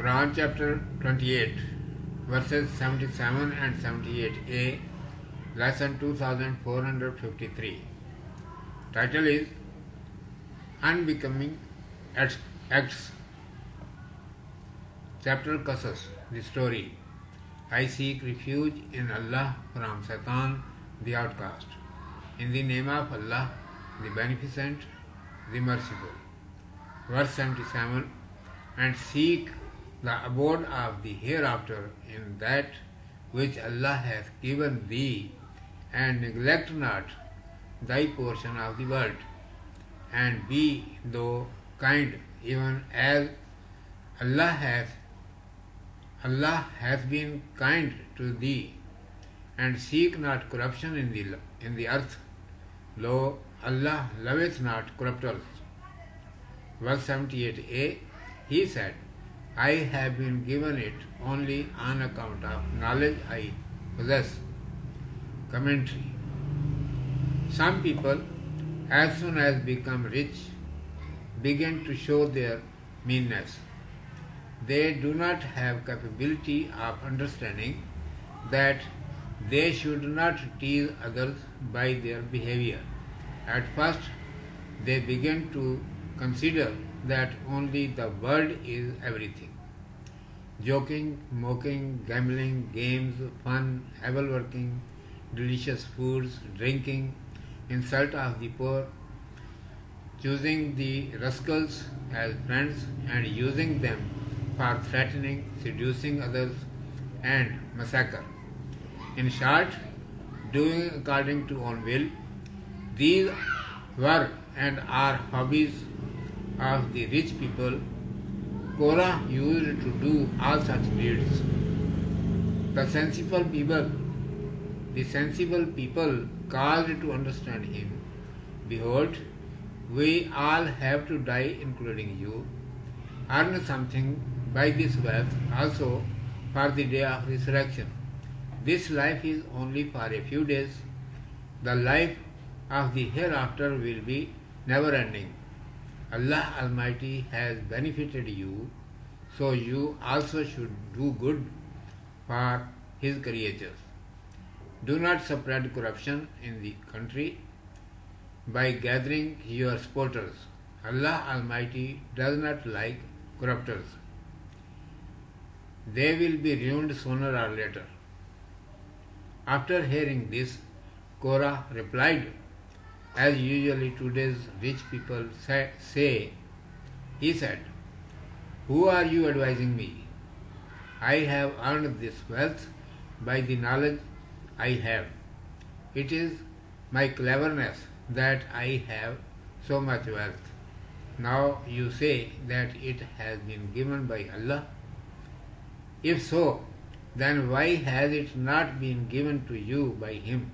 Quran chapter 28, verses 77 and 78a, lesson 2453. Title is Unbecoming Acts. Chapter Qasas, the story. I seek refuge in Allah from Satan, the outcast. In the name of Allah, the Beneficent, the Merciful. Verse 77 And seek the abode of the hereafter in that which Allah hath given thee, and neglect not thy portion of the world, and be thou kind even as Allah hath Allah hath been kind to thee, and seek not corruption in the in the earth. Lo, Allah loveth not corrupters. Verse 78a, he said, I have been given it only on account of knowledge I possess. Commentary Some people, as soon as become rich, begin to show their meanness. They do not have capability of understanding that they should not tease others by their behavior. At first, they begin to consider that only the world is everything. Joking, mocking, gambling, games, fun, able working, delicious foods, drinking, insult of the poor, choosing the rascals as friends and using them for threatening, seducing others, and massacre. In short, doing according to own will, these were and are hobbies of the rich people, Korah used to do all such deeds. The sensible people, the sensible people caused to understand him, Behold, we all have to die, including you. Earn something by this wealth also for the day of resurrection. This life is only for a few days. The life of the hereafter will be never ending. Allah Almighty has benefited you, so you also should do good for His creatures. Do not spread corruption in the country by gathering your supporters. Allah Almighty does not like corruptors. They will be ruined sooner or later. After hearing this, Korah replied, as usually today's rich people say, he said, Who are you advising me? I have earned this wealth by the knowledge I have. It is my cleverness that I have so much wealth. Now you say that it has been given by Allah. If so, then why has it not been given to you by Him?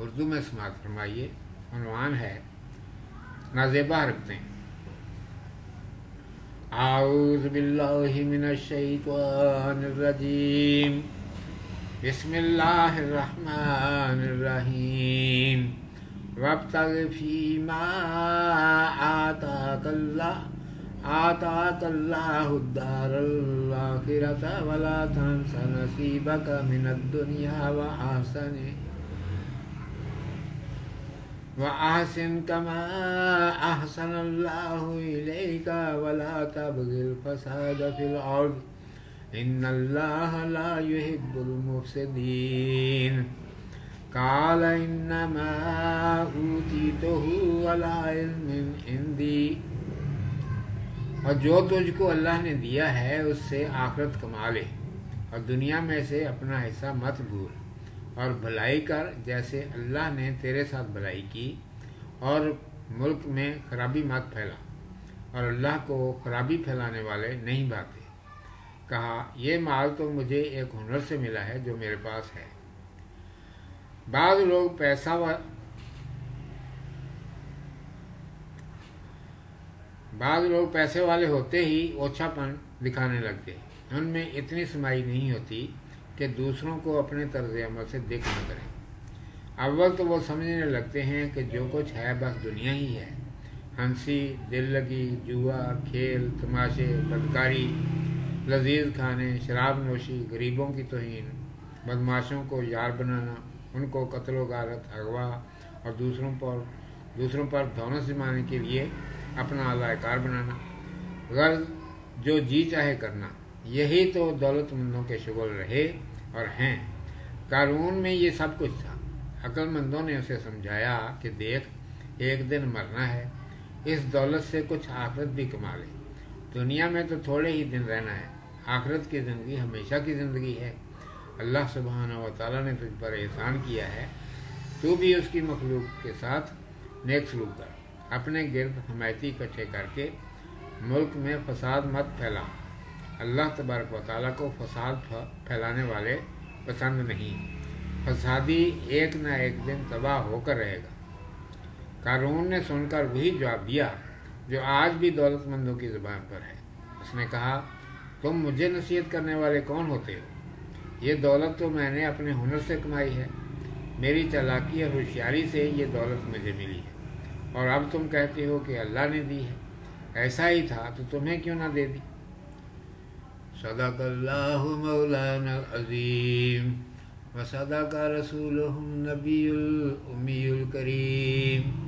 Urdu में समात फरमाइए। उनवान है। नाजेबा रखते हैं। आउज़ बिल्लाहि मिनश शैतानिर रजीम। बिस्मिल्लाहिर रहमानिर रहीम। वब्तग फीमा आताकल्लाह आताकल्लाहु وأحسن كما أحسن الله إليك ولا تبغ الفساد في الأرض إن الله لا يحب المفسدين قال إنما أوتيته على علم عندي और जो तुझको अल्लाह ने दिया है उससे आखरत कमा ले और दुनिया में से अपना हिस्सा मत भूल और भलाई कर, जैसे अल्लाह ने तेरे साथ भलाई की और मुल्क में खराबी मत फैला। और अल्लाह को खराबी फैलाने वाले नहीं भाते कहा यह माल तो मुझे एक हुनर से मिला है जो मेरे पास है। बाद लोग पैसा व बाद लोग पैसे वाले होते ही ओछापन दिखाने लगते। उनमें इतनी समाई नहीं होती कि दूसरों को अपने तर्ज अमल से देख न करें। अव्वल तो वो समझने लगते हैं कि जो कुछ है बस दुनिया ही है। हँसी, दिल लगी, जुआ, खेल, तमाशे, बदकारी, लजीज खाने, शराब नोशी, गरीबों की तोहन, बदमाशों को यार बनाना, उनको कत्लो गारत, अगवा और दूसरों पर दूसरों पर धौना जमाने के लिए अपना अलाकार बनाना। गर्ज, जो जी चाहे करना। यही तो दौलतमंदों के शुगल रहे और हैं। कानून में ये सब कुछ था। अक्लमंदों ने उसे समझाया कि देख, एक दिन मरना है, इस दौलत से कुछ आखरत भी कमा ले। दुनिया में तो थोड़े ही दिन रहना है। आखरत की ज़िंदगी हमेशा की ज़िंदगी है। अल्लाह सुबहान व ताली ने तुझ पर एहसान किया है। तू भी उसकी मखलूक के साथ नेक सलूक कर। अपने गिरद हमायती इकट्ठे करके मुल्क में फसाद मत फैला। अल्लाह तबारक वाली को फसाद फैलाने वाले पसंद नहीं। फसादी एक न एक दिन तबाह होकर रहेगा। कानून ने सुनकर वही जवाब दिया, जो आज भी दौलतमंदों की ज़ुबान पर है। उसने कहा, तुम मुझे नसीहत करने वाले कौन होते हो? ये दौलत तो मैंने अपने हुनर से कमाई है। मेरी चालाकी और होशियारी से ये दौलत मुझे मिली है। और अब तुम कहते हो कि अल्लाह ने दी है। ऐसा ही था तो तुम्हें क्यों ना दे दी? صدق الله مولانا العظيم. وصدق رسوله النبي الأمي الكريم.